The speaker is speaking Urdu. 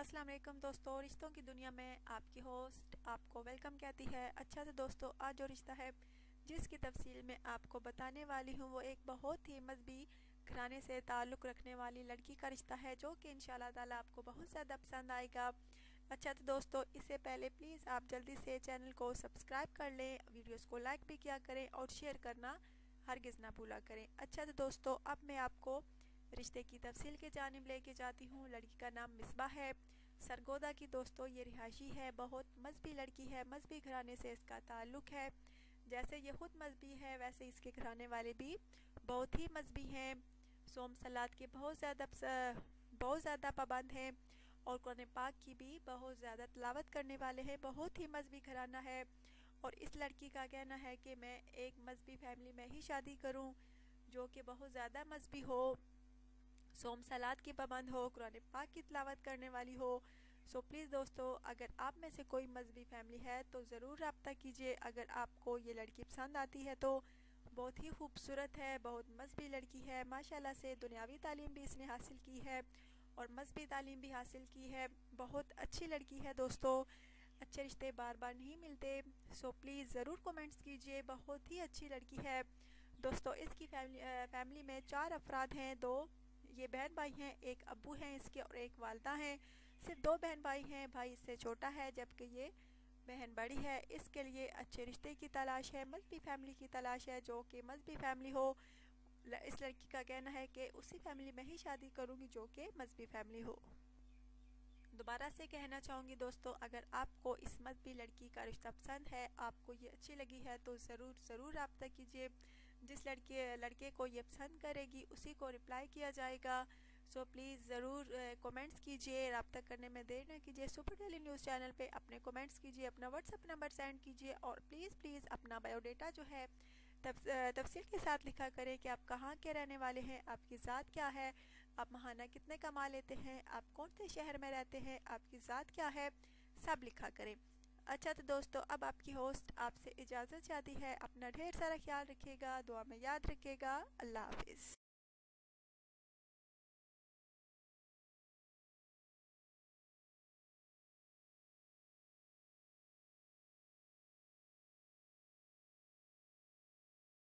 السلام علیکم دوستو، رشتوں کی دنیا میں آپ کی ہوسٹ آپ کو ویلکم کہتی ہے۔ اچھا تو دوستو، آج جو رشتہ ہے، جس کی تفصیل میں آپ کو بتانے والی ہوں، وہ ایک بہت ہی مذہبی گھرانے سے تعلق رکھنے والی لڑکی کا رشتہ ہے، جو کہ انشاءاللہ تعالی آپ کو بہت زیادہ پسند آئے گا۔ اچھا تو دوستو اس سے پہلے پلیز آپ جلدی سے چینل کو سبسکرائب کر لیں، ویڈیوز کو لائک بھی کیا کریں اور شیئر کرنا ہرگز نہ بھولا کریں۔ اچھا تو دوستو، اب میں آپ کو رشتے کی تفصیل کے جانب لے کے جاتی ہوں۔ لڑکی کا نام مصباح ہے۔ سرگودا کی دوستو، یہ رہائشی ہے، بہت مذہبی لڑکی ہے، مذہبی گھرانے سے اس کا تعلق ہے۔ جیسے یہ خود مذہبی ہے، ویسے اس کے گھرانے والے بھی بہت ہی مذہبی ہیں۔ سوم سلاد کے بہت زیادہ بہت زیادہ پابند ہیں اور قرآن پاک کی بھی بہت زیادہ تلاوت کرنے والے ہیں۔ بہت ہی مذہبی گھرانہ ہے۔ اور اس لڑکی کا کہنا ہے کہ میں ایک مذہبی فیملی میں ہی شادی کروں، جو کہ بہت زیادہ مذہبی ہو۔ سوم سلاد کی پابند ہو، قرآن پاک کی تلاوت کرنے والی ہو۔ سو پلیز دوستو، اگر آپ میں سے کوئی مذہبی فیملی ہے تو ضرور رابطہ کیجیے۔ اگر آپ کو یہ لڑکی پسند آتی ہے تو بہت ہی خوبصورت ہے، بہت مذہبی لڑکی ہے۔ ماشاءاللہ سے دنیاوی تعلیم بھی اس نے حاصل کی ہے اور مذہبی تعلیم بھی حاصل کی ہے۔ بہت اچھی لڑکی ہے دوستو، اچھے رشتے بار بار نہیں ملتے۔ سو پلیز ضرور کومنٹس کیجیے، بہت ہی اچھی لڑکی ہے۔ دوستو، اس کی فیملی میں چار افراد ہیں، دو یہ بہن بھائی ہیں، ایک ابو ہیں، اس کے اور ایک والدہ ہیں۔ صرف دو بہن بھائی ہیں، بھائی اس سے چھوٹا ہے جبکہ یہ بہن بڑی ہے۔ اس کے لیے اچھے رشتے کی تلاش ہے، مذہبی فیملی کی تلاش ہے جو کہ مذہبی فیملی ہو۔ اس لڑکی کا کہنا ہے کہ اسی فیملی میں ہی شادی کروں گی جو کہ مذہبی فیملی ہو۔ دوبارہ سے کہنا چاہوں گی دوستو، اگر آپ کو اس مذہبی لڑکی کا رشتہ پسند ہے، آپ کو یہ اچھی لگی ہے تو ضرور ضرور رابطہ کیجیے جس لڑکے لڑکے کو یہ پسند کرے گی، اسی کو رپلائی کیا جائے گا۔ سو پلیز ضرور کومنٹس کیجیے، رابطہ کرنے میں دیر نہ کیجیے۔ سپر ڈیلی نیوز چینل پہ اپنے کومنٹس کیجیے، اپنا واٹس اپ نمبر سینڈ کیجیے اور پلیز پلیز اپنا بایو ڈیٹا جو ہے تفصیل کے ساتھ لکھا کریں کہ آپ کہاں کے رہنے والے ہیں، آپ کی ذات کیا ہے، آپ مہانہ کتنے کما لیتے ہیں، آپ کون سے شہر میں رہتے ہیں، آپ کی ذات کیا ہے، سب لکھا کریں۔ اچھا تو دوستو، اب آپ کی ہوسٹ آپ سے اجازت چاہتی ہے، اپنا ڈھیر سارا خیال رکھے گا، دعا میں یاد رکھے گا، اللہ حافظ۔